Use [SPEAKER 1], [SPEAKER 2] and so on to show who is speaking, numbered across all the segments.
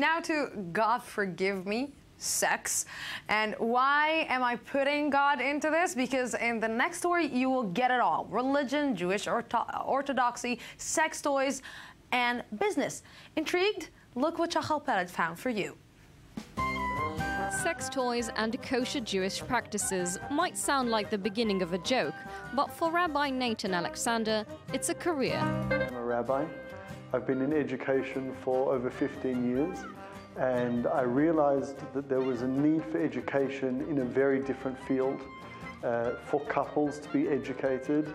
[SPEAKER 1] Now to God forgive me, sex. And why am I putting God into this? Because in the next story, you will get it all religion, Jewish orthodoxy, sex toys, and business. Intrigued? Look what Shachar Peled found for you.
[SPEAKER 2] Sex toys and kosher Jewish practices might sound like the beginning of a joke, but for Rabbi Nathan Alexander, it's a career.
[SPEAKER 3] I'm a rabbi. I've been in education for over 15 years and I realized that there was a need for education in a very different field uh, for couples to be educated.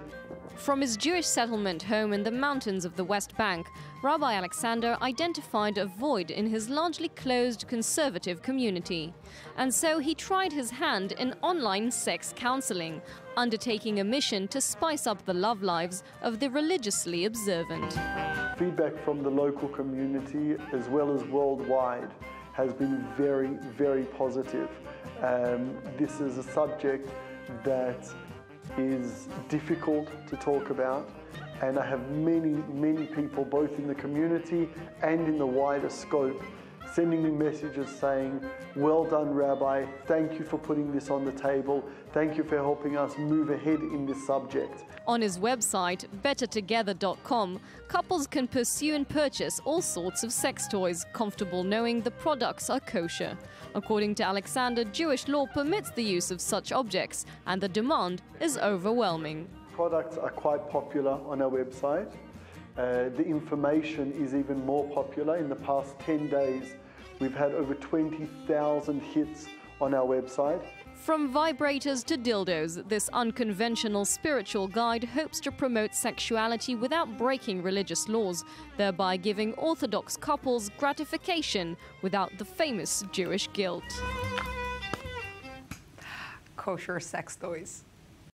[SPEAKER 2] From his Jewish settlement home in the mountains of the West Bank, Rabbi Alexander identified a void in his largely closed conservative community. And so he tried his hand in online sex counseling, undertaking a mission to spice up the love lives of the religiously observant.
[SPEAKER 3] Feedback from the local community as well as worldwide has been very, very positive. Um, this is a subject that is difficult to talk about and I have many, many people both in the community and in the wider scope sending me messages saying, well done Rabbi, thank you for putting this on the table, thank you for helping us move ahead in this subject.
[SPEAKER 2] On his website, bettertogether.com, couples can pursue and purchase all sorts of sex toys, comfortable knowing the products are kosher. According to Alexander, Jewish law permits the use of such objects, and the demand is overwhelming.
[SPEAKER 3] Products are quite popular on our website. Uh, the information is even more popular. In the past 10 days, We've had over 20,000 hits on our website.
[SPEAKER 2] From vibrators to dildos, this unconventional spiritual guide hopes to promote sexuality without breaking religious laws, thereby giving Orthodox couples gratification without the famous Jewish guilt.
[SPEAKER 1] Kosher sex toys.